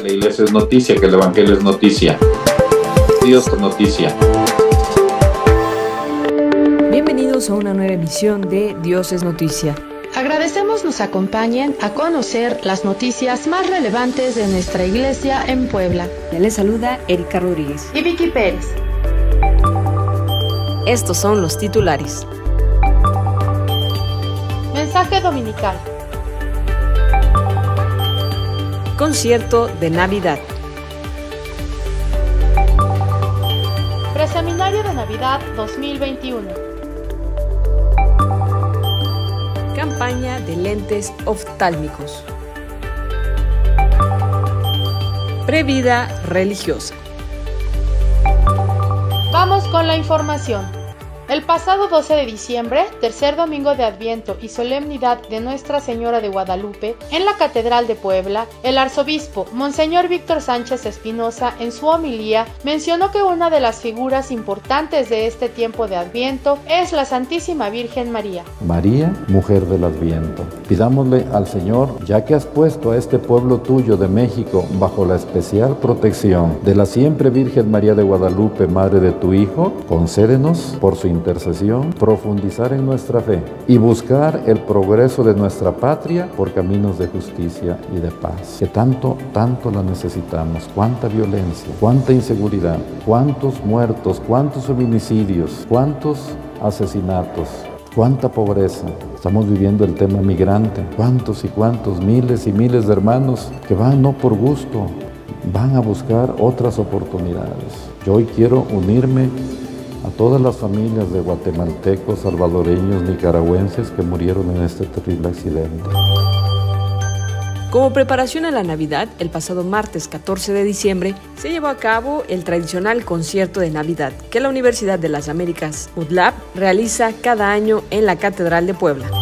Que la iglesia es noticia, que el evangelio es noticia. Dios es noticia. Bienvenidos a una nueva emisión de Dios es noticia. Agradecemos nos acompañen a conocer las noticias más relevantes de nuestra iglesia en Puebla. Les saluda Erika Rodríguez y Vicky Pérez. Estos son los titulares. Mensaje dominical. Concierto de Navidad. Preseminario de Navidad 2021. Campaña de lentes oftálmicos. Previda religiosa. Vamos con la información. El pasado 12 de diciembre, tercer domingo de Adviento y solemnidad de Nuestra Señora de Guadalupe, en la Catedral de Puebla, el arzobispo Monseñor Víctor Sánchez Espinosa, en su homilía, mencionó que una de las figuras importantes de este tiempo de Adviento es la Santísima Virgen María. María, mujer del Adviento. Pidámosle al Señor, ya que has puesto a este pueblo tuyo de México bajo la especial protección de la siempre Virgen María de Guadalupe, Madre de tu Hijo, concédenos por su intercesión, profundizar en nuestra fe y buscar el progreso de nuestra patria por caminos de justicia y de paz, que tanto, tanto la necesitamos. Cuánta violencia, cuánta inseguridad, cuántos muertos, cuántos feminicidios, cuántos asesinatos, cuánta pobreza. Estamos viviendo el tema migrante, cuántos y cuántos miles y miles de hermanos que van no por gusto, van a buscar otras oportunidades. Yo hoy quiero unirme a todas las familias de guatemaltecos, salvadoreños, nicaragüenses que murieron en este terrible accidente. Como preparación a la Navidad, el pasado martes 14 de diciembre se llevó a cabo el tradicional concierto de Navidad que la Universidad de las Américas, UDLAB, realiza cada año en la Catedral de Puebla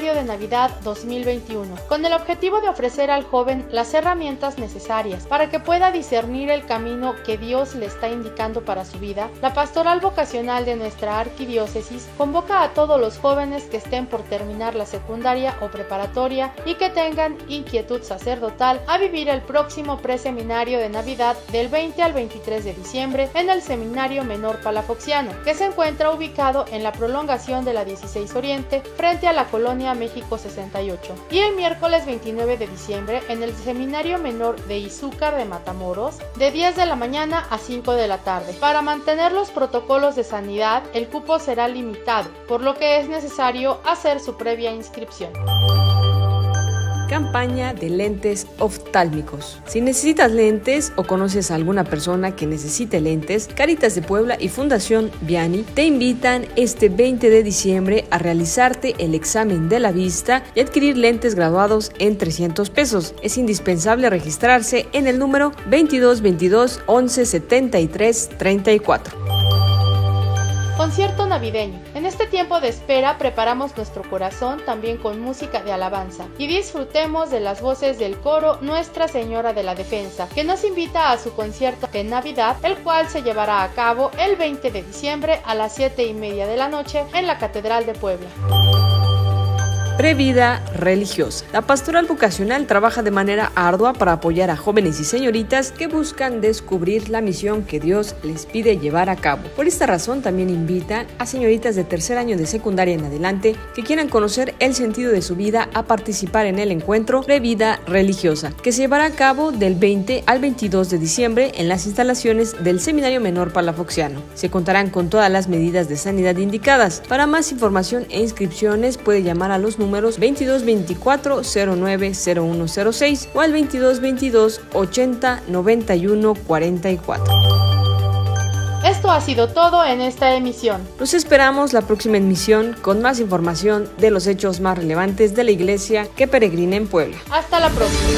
de Navidad 2021, con el objetivo de ofrecer al joven las herramientas necesarias para que pueda discernir el camino que Dios le está indicando para su vida, la pastoral vocacional de nuestra arquidiócesis convoca a todos los jóvenes que estén por terminar la secundaria o preparatoria y que tengan inquietud sacerdotal a vivir el próximo preseminario de Navidad del 20 al 23 de diciembre en el Seminario Menor Palafoxiano, que se encuentra ubicado en la prolongación de la 16 Oriente frente a la colonia México 68 y el miércoles 29 de diciembre en el Seminario Menor de Izúcar de Matamoros de 10 de la mañana a 5 de la tarde. Para mantener los protocolos de sanidad, el cupo será limitado, por lo que es necesario hacer su previa inscripción. Campaña de lentes oftálmicos. Si necesitas lentes o conoces a alguna persona que necesite lentes, Caritas de Puebla y Fundación Viani te invitan este 20 de diciembre a realizarte el examen de la vista y adquirir lentes graduados en 300 pesos. Es indispensable registrarse en el número 2222 1173 34. Concierto navideño. En este tiempo de espera preparamos nuestro corazón también con música de alabanza y disfrutemos de las voces del coro Nuestra Señora de la Defensa, que nos invita a su concierto de Navidad, el cual se llevará a cabo el 20 de diciembre a las 7 y media de la noche en la Catedral de Puebla. Previda religiosa. La pastoral vocacional trabaja de manera ardua para apoyar a jóvenes y señoritas que buscan descubrir la misión que Dios les pide llevar a cabo. Por esta razón también invita a señoritas de tercer año de secundaria en adelante que quieran conocer el sentido de su vida a participar en el encuentro Previda religiosa, que se llevará a cabo del 20 al 22 de diciembre en las instalaciones del Seminario Menor Palafoxiano. Se contarán con todas las medidas de sanidad indicadas. Para más información e inscripciones puede llamar a los números números 2224 090106 o al 2222 80 91 44. Esto ha sido todo en esta emisión. Los esperamos la próxima emisión con más información de los hechos más relevantes de la iglesia que peregrina en Puebla. Hasta la próxima.